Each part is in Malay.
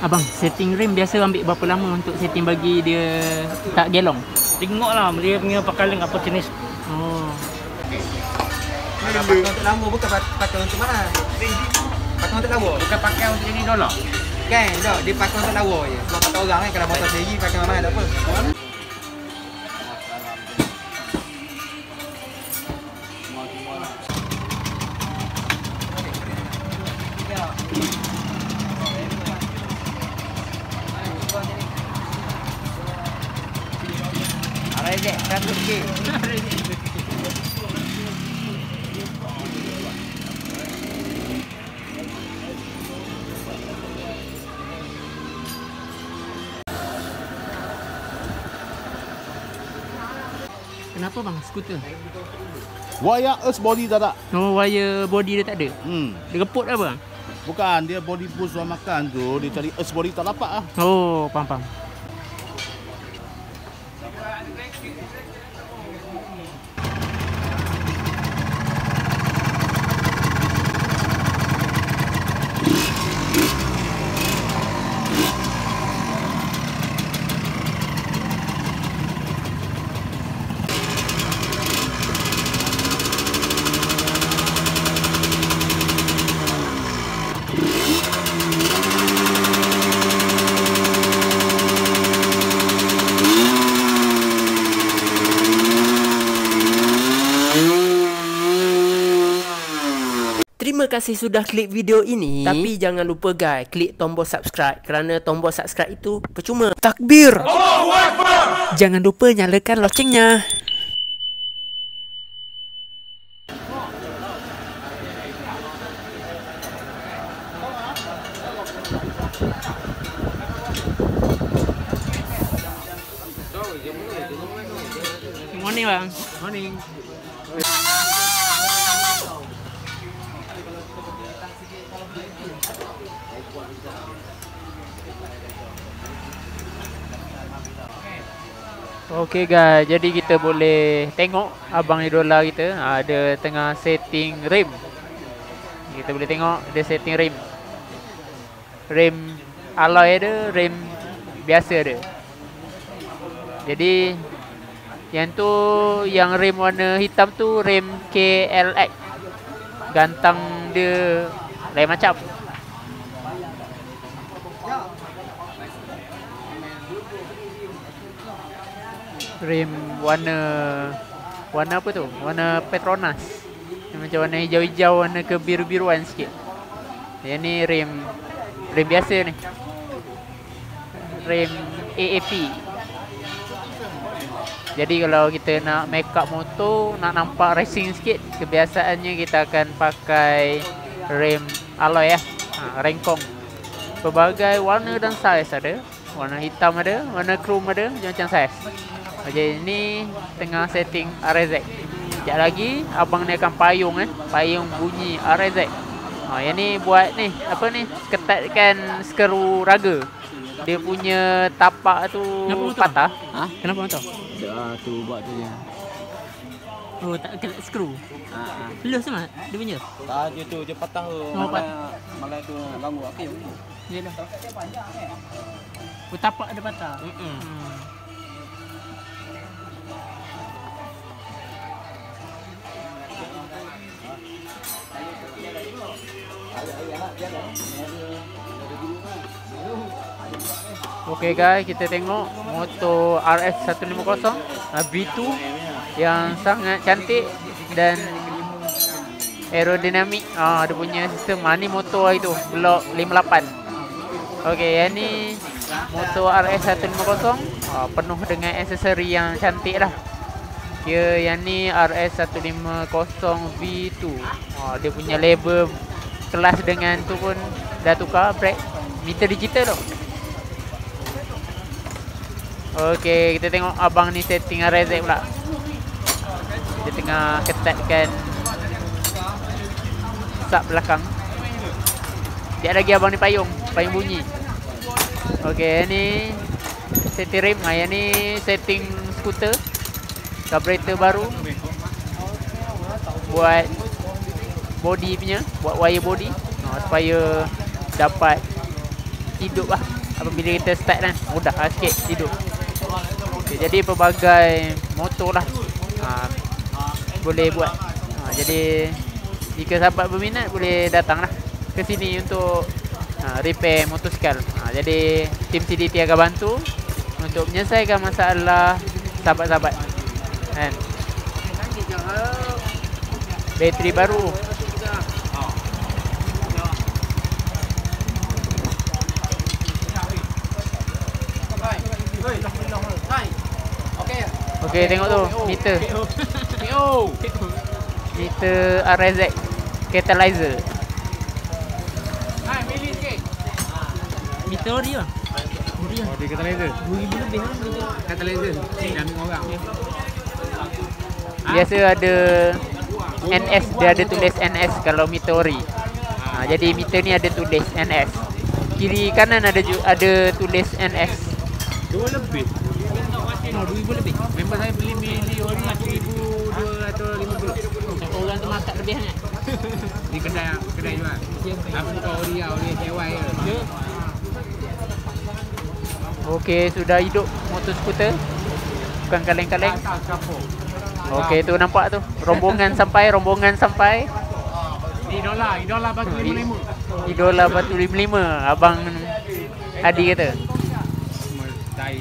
Abang, setting rim biasa ambil berapa lama untuk setting bagi dia tak gelong? Tengoklah dia punya pakaling apa jenis. Oh. Pakai untuk lama bukan pakai untuk mana? Pakai untuk lawa. Bukan pakai untuk ini dulu. Kan, tak. Dia pakai untuk lawa je. Sebab kata orang kan kalau motor sendiri pakai mana tak apa. Rezek 100 k. Kenapa bang skuter? Wire earth body tak ada. Oh, wire body dia tak ada. Hmm. Dia reput apa? Bukan dia body boost orang makan tu dia cari earth body tak dapat ah. Oh, faham faham. Kasih sudah klik video ini. Tapi jangan lupa guys, klik tombol subscribe kerana tombol subscribe itu percuma. Takbir. Jangan lupa nyalakan locengnya. Good morning bang. Morning. Okay guys, jadi kita boleh tengok abang idola kita. Ha, Dia tengah setting rim. Kita boleh tengok dia setting rim. Rim alloy ada, rim biasa ada Jadi Yang tu, yang rim warna hitam tu rim KLX Gantang dia lain macam rim warna warna apa tu? Warna Petronas. Macam warna hijau-hijau, warna kebiru-biruan sikit. Yang ni rim rim biasa ni. Rim AAP. Jadi kalau kita nak make up motor, nak nampak racing sikit, kebiasaannya kita akan pakai rim alloy ya. Ha, rengkong. Pelbagai warna dan saiz ada. Warna hitam ada, warna chrome ada, macam-macam saiz. Okey, ni tengah setting RZ. Sekejap lagi abang ni akan payung eh, payung bunyi RZ. Ha, yang ni buat ni, apa ni? Ketatkan skru raga. Dia punya tapak tu Kenapa patah. Ha? Kenapa motor? Dah tu buat tu je. Oh, tak kena skru. Ha ha. Lus sama dia punya. Tak je tu je patah tu. Oh, malah malah tu ganggu aku. Yalah. Oh, tapak ada patah. Hmm. Hmm. Okay guys, kita tengok motor RS 150 uh, V2 yang sangat cantik dan aerodinamik. Ah, dia punya sistem ah, ni motor itu Block 58. Okey, yang ni motor RS 150 ah, penuh dengan aksesori yang cantik lah. Dia yang ni RS 150 V2. Ah, dia punya label kelas dengan tu pun dah tukar brake meter digital tu. Okey, kita tengok abang ni setting RZ pula. Dia tengah ketatkan sub belakang. Sekejap lagi abang ni payung, payung bunyi. Okey, ni setting rim. Ha, yang ni setting skuter. Carburetor baru. Buat body punya, buat wire body. Ha, supaya dapat hidup lah. Apabila kita start kan mudah lah sikit hidup. Okay, jadi pelbagai motor lah ha, boleh buat. Ha, jadi jika sahabat berminat boleh datang lah ke sini untuk ha, repair motosikal ha, jadi tim CDT akan bantu untuk menyelesaikan masalah sahabat-sahabat. Kan? Bateri baru Okey tengok tu meter. Meter RZ catalyzer. Meter ori lah. Oh, dia kata laser. 2000 lebih kan kata laser. Dah ambil orang. Biasa ada NS dia ada tulis NS kalau meter ori. Ha, jadi meter ni ada tulis NS. Kiri kanan ada ada tulis NS. Dua lebih. Oh, 2000 lebih. Member saya beli mili ori 1250. Orang tu masak lebih sangat. Di kedai kedai jual. Aku buka ori lah, ori DIY je. Okey, sudah hidup motor skuter. Bukan kaleng-kaleng. Okey, tu nampak tu. Rombongan sampai, rombongan sampai. Idola, idola bagi Ha, 55. Idola Batu 55 Abang Adi kata Tai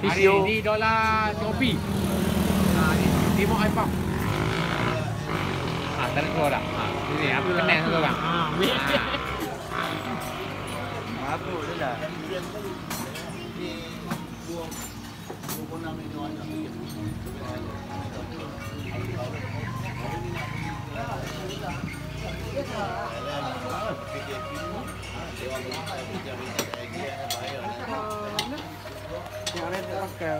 Hari Visio ni idola Shopee. Ha, ni Timur iPhone. Ha, tak nak keluar dah. Ha, ni aku kenal satu orang. Ha. Mabuk je lah. Yang ada tak pakai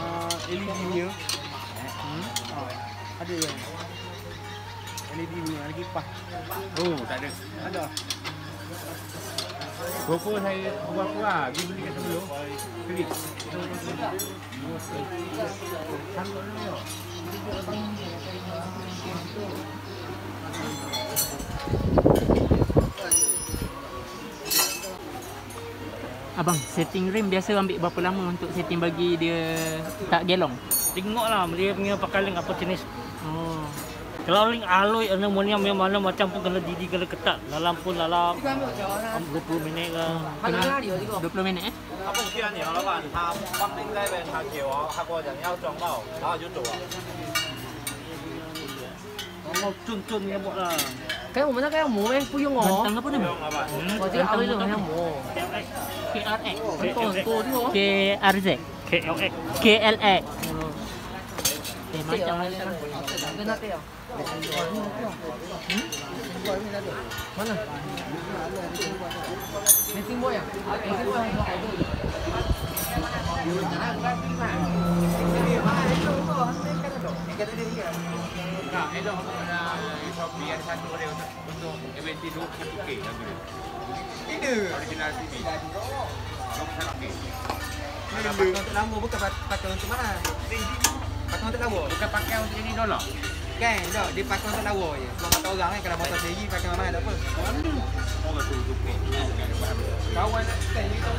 uh, LED punya. Hmm? Oh, ada yang LED punya, ada kipas. Oh, tak ada. Ada. GoPro saya buat apa lah. Dia beli kat sebelum. Klik. Abang, setting rim biasa ambil berapa lama untuk setting bagi dia tak gelong? Tengoklah dia punya pakaling apa jenis. Oh. Kalau ring alloy aluminium yang mana macam pun kena didi kena ketat. Dalam pun dalam 20 minit ke. Kena 20 minit eh? 他不骗你啊，老板，他放冰在那边，他给我，他跟我讲要装爆，然后我就走了。 Kalau cun-cun dia buat lah. 给我 오면 그냥 뭐 뿌용 어. 땅가 보내. 어디 아버지 그냥 뭐. KLA. Tu. Tak, elok aku pada Shopee ada satu dia untuk untuk event 21K lagu dia. Ini original TV. 21K. Ada pakai untuk lama bukan pakai untuk mana? Pakai untuk lawa. Bukan pakai untuk ini dolar. Kan, tak, dia pakai untuk lawa je. Sebab kata orang kan kalau motor sendiri pakai mana tak apa. Orang tu tu pun. Kawan nak stand ni tahu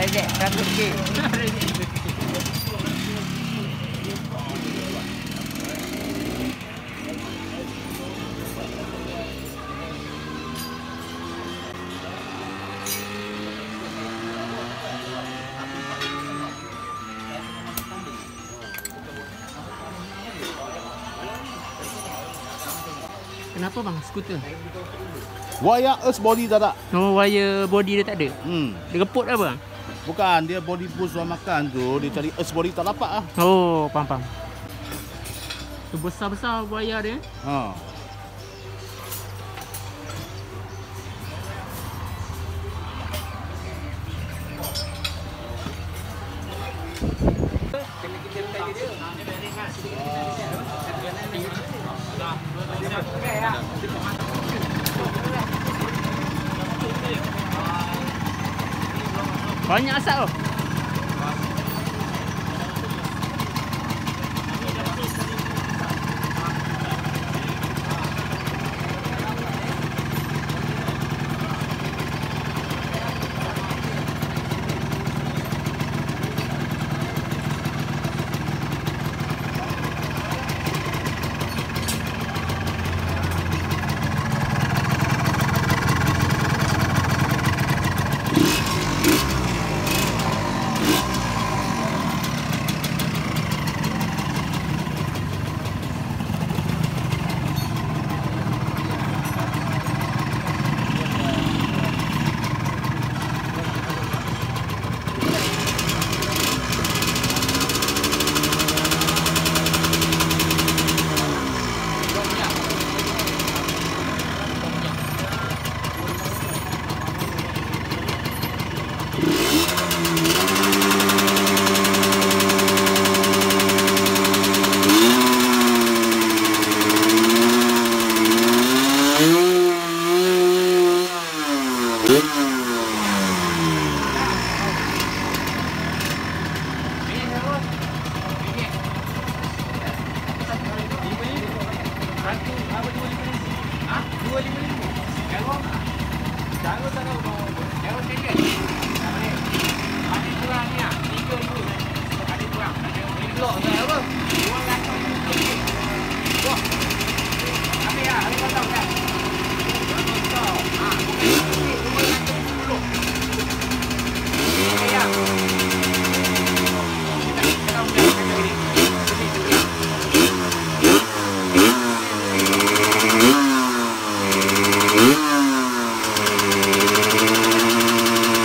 Rejek 100k. Kenapa bang skuter? Wayar us body tak ada. Oh, wire body dia tak ada. Hmm. Dia reput ke apa? Bukan dia body boost orang makan tu dia cari us body tak dapat ah. Oh, faham faham. Tu besar-besar wire dia. Ha. Banyak asap tu.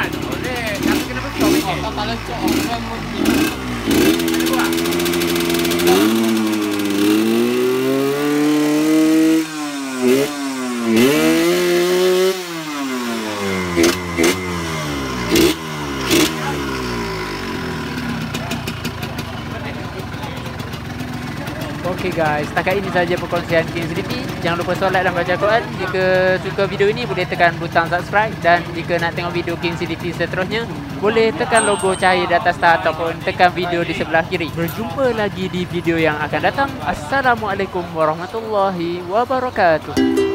mano, oleh, kami kena betul ni. Oh, tak tahu lah, cok. Orang mungkin. Dua. Okay guys, setakat ini saja perkongsian King CDP. Jangan lupa solat dan baca Quran. Jika suka video ini, boleh tekan butang subscribe. Dan jika nak tengok video King CDP seterusnya, boleh tekan logo cahaya di atas tak ataupun tekan video di sebelah kiri. Berjumpa lagi di video yang akan datang. Assalamualaikum warahmatullahi wabarakatuh.